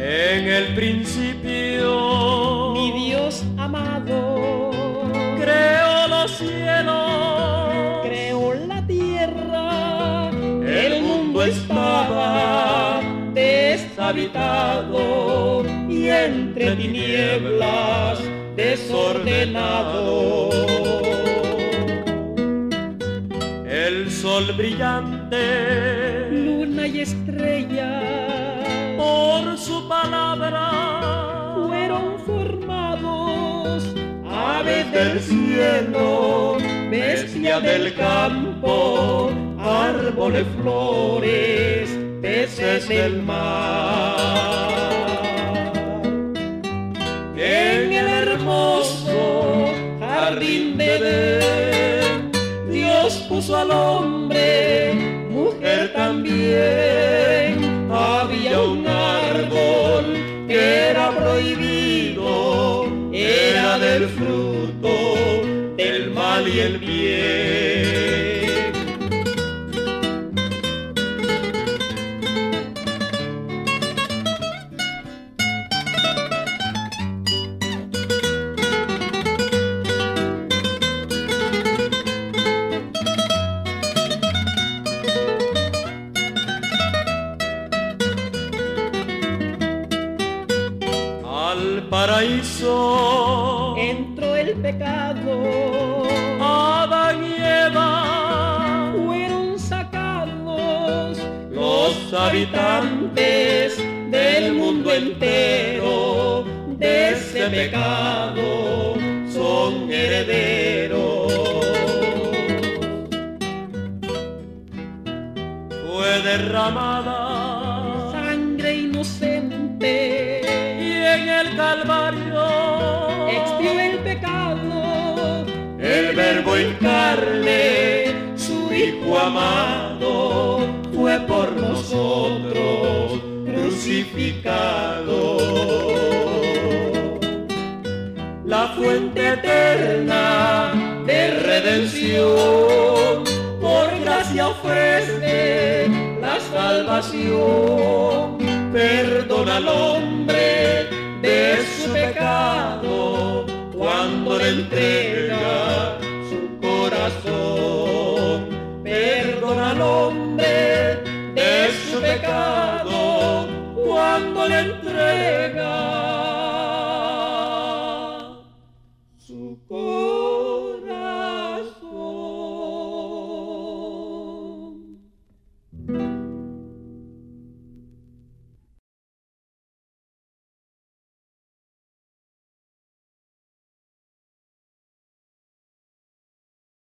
En el principio, mi Dios amado, creó los cielos, creó la tierra, el, mundo estaba deshabitado y entre tinieblas desordenado. El sol brillante, luna y estrella del cielo, bestia del campo, árboles, flores, peces del mar. En el hermoso jardín de Edén, Dios puso al hombre, mujer también. Había un árbol que era prohibido, era del fruto mal y el bien. al paraíso pecado. Adán y Eva fueron sacados los habitantes del mundo entero de ese pecado son herederos. Fue derramada sangre inocente y en el Calvario El verbo en carne, su Hijo amado, fue por nosotros crucificado. La fuente eterna de redención, por gracia ofrece la salvación. Perdona al hombre de su pecado cuando le entrega su